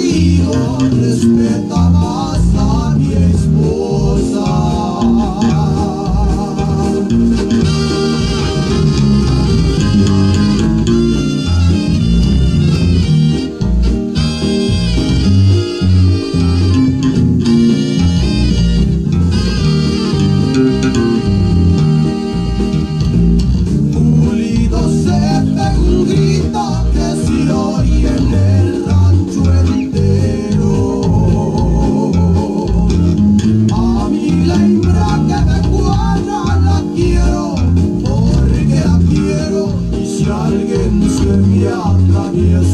contigo respetarás. Yes.